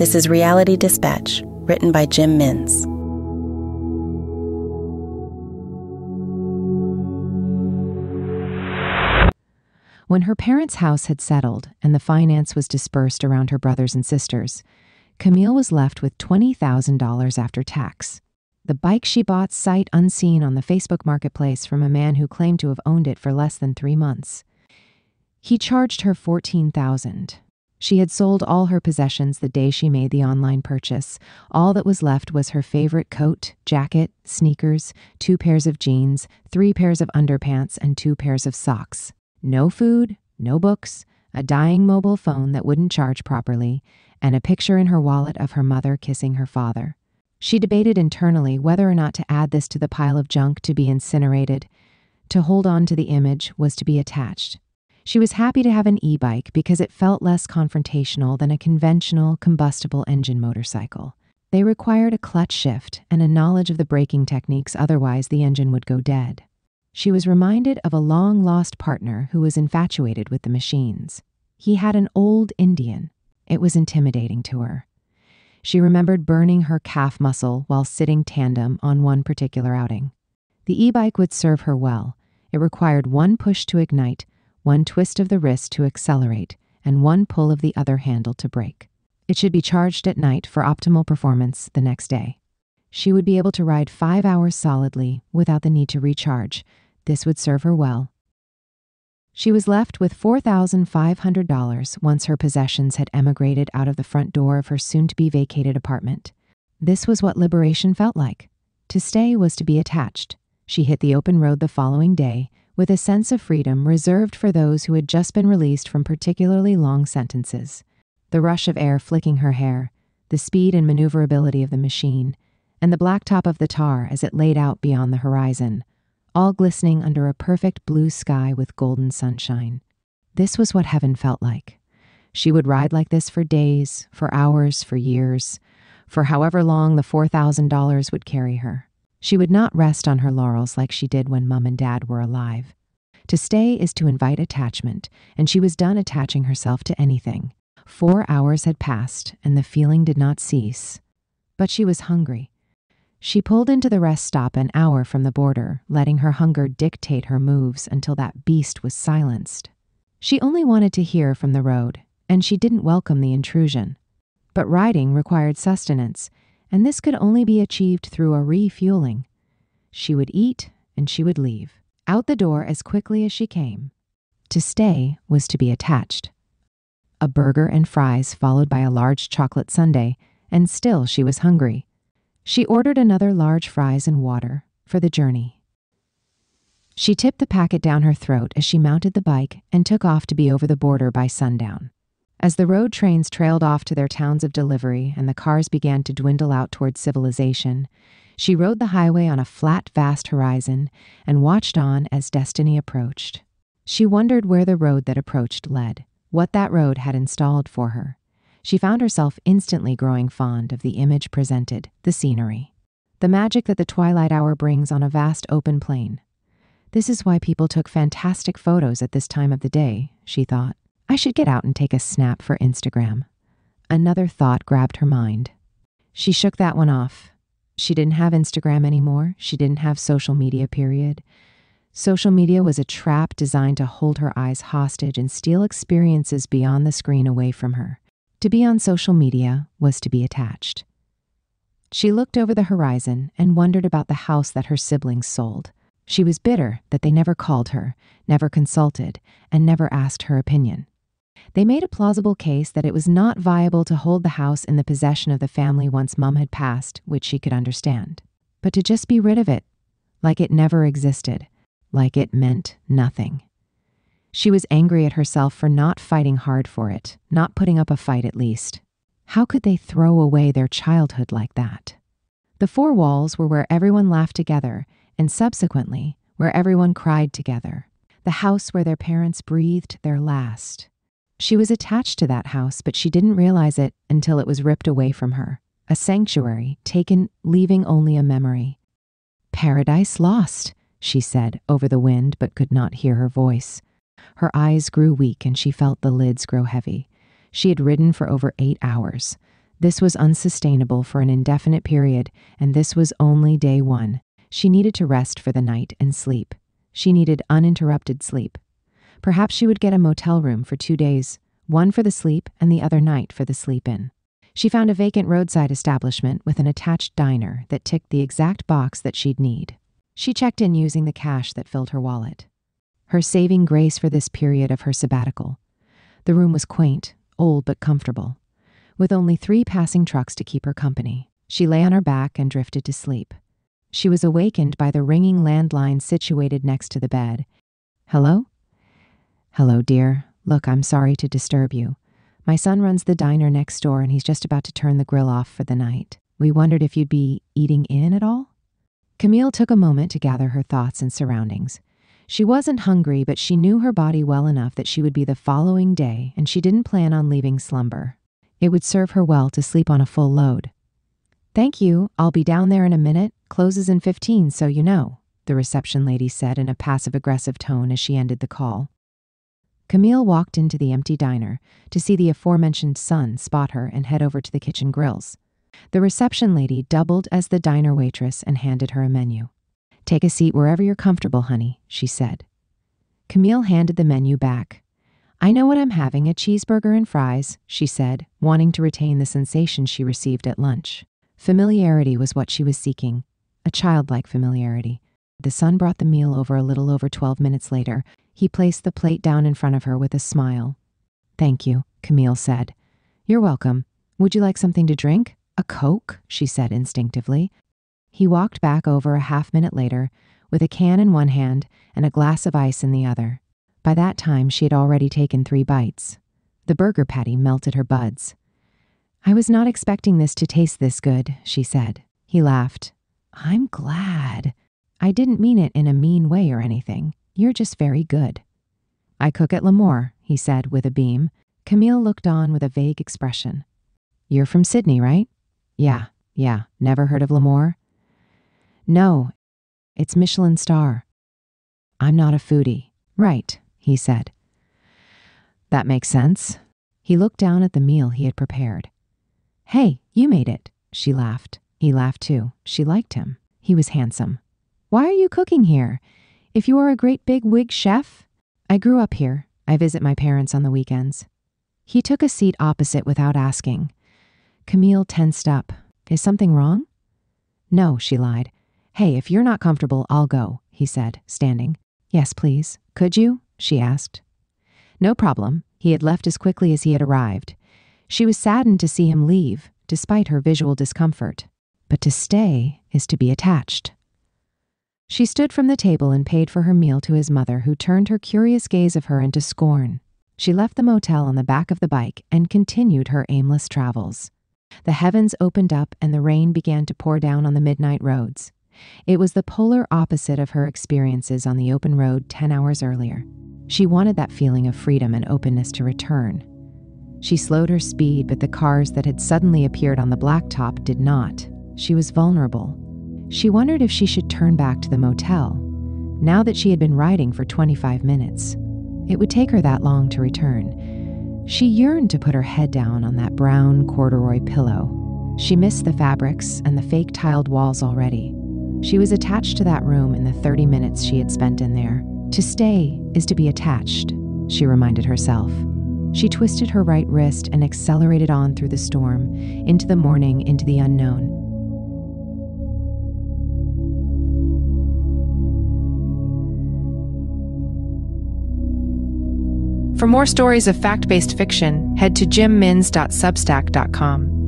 This is Reality Dispatch, written by Jim Minns. When her parents' house had settled and the finance was dispersed around her brothers and sisters, Camille was left with $20,000 after tax. The bike she bought sight unseen on the Facebook marketplace from a man who claimed to have owned it for less than 3 months. He charged her 14,000. She had sold all her possessions the day she made the online purchase. All that was left was her favorite coat, jacket, sneakers, two pairs of jeans, three pairs of underpants, and two pairs of socks. No food, no books, a dying mobile phone that wouldn't charge properly, and a picture in her wallet of her mother kissing her father. She debated internally whether or not to add this to the pile of junk to be incinerated. To hold on to the image was to be attached. She was happy to have an e bike because it felt less confrontational than a conventional combustible engine motorcycle. They required a clutch shift and a knowledge of the braking techniques, otherwise, the engine would go dead. She was reminded of a long lost partner who was infatuated with the machines. He had an old Indian. It was intimidating to her. She remembered burning her calf muscle while sitting tandem on one particular outing. The e bike would serve her well. It required one push to ignite, one twist of the wrist to accelerate, and one pull of the other handle to brake. It should be charged at night for optimal performance the next day. She would be able to ride five hours solidly without the need to recharge. This would serve her well. She was left with $4,500 once her possessions had emigrated out of the front door of her soon to be vacated apartment. This was what liberation felt like. To stay was to be attached. She hit the open road the following day with a sense of freedom reserved for those who had just been released from particularly long sentences. The rush of air flicking her hair, the speed and maneuverability of the machine, and the black top of the tar as it laid out beyond the horizon, all glistening under a perfect blue sky with golden sunshine. This was what heaven felt like. She would ride like this for days, for hours, for years, for however long the $4,000 would carry her. She would not rest on her laurels like she did when mum and dad were alive. To stay is to invite attachment, and she was done attaching herself to anything. Four hours had passed, and the feeling did not cease. But she was hungry. She pulled into the rest stop an hour from the border, letting her hunger dictate her moves until that beast was silenced. She only wanted to hear from the road, and she didn't welcome the intrusion. But riding required sustenance, and this could only be achieved through a refueling. She would eat and she would leave, out the door as quickly as she came. To stay was to be attached. A burger and fries, followed by a large chocolate sundae, and still she was hungry. She ordered another large fries and water for the journey. She tipped the packet down her throat as she mounted the bike and took off to be over the border by sundown. As the road trains trailed off to their towns of delivery and the cars began to dwindle out towards civilization, she rode the highway on a flat, vast horizon and watched on as destiny approached. She wondered where the road that approached led, what that road had installed for her. She found herself instantly growing fond of the image presented, the scenery, the magic that the twilight hour brings on a vast open plain. This is why people took fantastic photos at this time of the day, she thought. I should get out and take a snap for Instagram. Another thought grabbed her mind. She shook that one off. She didn't have Instagram anymore. She didn't have social media, period. Social media was a trap designed to hold her eyes hostage and steal experiences beyond the screen away from her. To be on social media was to be attached. She looked over the horizon and wondered about the house that her siblings sold. She was bitter that they never called her, never consulted, and never asked her opinion. They made a plausible case that it was not viable to hold the house in the possession of the family once Mum had passed, which she could understand. But to just be rid of it, like it never existed, like it meant nothing. She was angry at herself for not fighting hard for it, not putting up a fight at least. How could they throw away their childhood like that? The four walls were where everyone laughed together, and subsequently, where everyone cried together. The house where their parents breathed their last. She was attached to that house, but she didn't realize it until it was ripped away from her. A sanctuary, taken, leaving only a memory. Paradise lost, she said over the wind, but could not hear her voice. Her eyes grew weak and she felt the lids grow heavy. She had ridden for over eight hours. This was unsustainable for an indefinite period, and this was only day one. She needed to rest for the night and sleep. She needed uninterrupted sleep. Perhaps she would get a motel room for two days, one for the sleep and the other night for the sleep in. She found a vacant roadside establishment with an attached diner that ticked the exact box that she'd need. She checked in using the cash that filled her wallet. Her saving grace for this period of her sabbatical. The room was quaint, old but comfortable. With only three passing trucks to keep her company, she lay on her back and drifted to sleep. She was awakened by the ringing landline situated next to the bed. Hello? Hello, dear. Look, I'm sorry to disturb you. My son runs the diner next door and he's just about to turn the grill off for the night. We wondered if you'd be eating in at all? Camille took a moment to gather her thoughts and surroundings. She wasn't hungry, but she knew her body well enough that she would be the following day, and she didn't plan on leaving slumber. It would serve her well to sleep on a full load. Thank you. I'll be down there in a minute. Closes in 15, so you know, the reception lady said in a passive aggressive tone as she ended the call. Camille walked into the empty diner to see the aforementioned son spot her and head over to the kitchen grills. The reception lady doubled as the diner waitress and handed her a menu. Take a seat wherever you're comfortable, honey, she said. Camille handed the menu back. I know what I'm having a cheeseburger and fries, she said, wanting to retain the sensation she received at lunch. Familiarity was what she was seeking, a childlike familiarity. The son brought the meal over a little over 12 minutes later. He placed the plate down in front of her with a smile. Thank you, Camille said. You're welcome. Would you like something to drink? A Coke? she said instinctively. He walked back over a half minute later with a can in one hand and a glass of ice in the other. By that time, she had already taken three bites. The burger patty melted her buds. I was not expecting this to taste this good, she said. He laughed. I'm glad. I didn't mean it in a mean way or anything. You're just very good. I cook at L'Amour, he said with a beam. Camille looked on with a vague expression. You're from Sydney, right? Yeah, yeah. Never heard of L'Amour? No, it's Michelin star. I'm not a foodie. Right, he said. That makes sense. He looked down at the meal he had prepared. Hey, you made it, she laughed. He laughed too. She liked him. He was handsome. Why are you cooking here? If you are a great big wig chef? I grew up here. I visit my parents on the weekends. He took a seat opposite without asking. Camille tensed up. Is something wrong? No, she lied. Hey, if you're not comfortable, I'll go, he said, standing. Yes, please. Could you? she asked. No problem. He had left as quickly as he had arrived. She was saddened to see him leave, despite her visual discomfort but to stay is to be attached. She stood from the table and paid for her meal to his mother, who turned her curious gaze of her into scorn. She left the motel on the back of the bike and continued her aimless travels. The heavens opened up and the rain began to pour down on the midnight roads. It was the polar opposite of her experiences on the open road 10 hours earlier. She wanted that feeling of freedom and openness to return. She slowed her speed, but the cars that had suddenly appeared on the blacktop did not. She was vulnerable. She wondered if she should turn back to the motel, now that she had been riding for 25 minutes. It would take her that long to return. She yearned to put her head down on that brown corduroy pillow. She missed the fabrics and the fake tiled walls already. She was attached to that room in the 30 minutes she had spent in there. To stay is to be attached, she reminded herself. She twisted her right wrist and accelerated on through the storm, into the morning, into the unknown. For more stories of fact based fiction, head to jimminns.substack.com.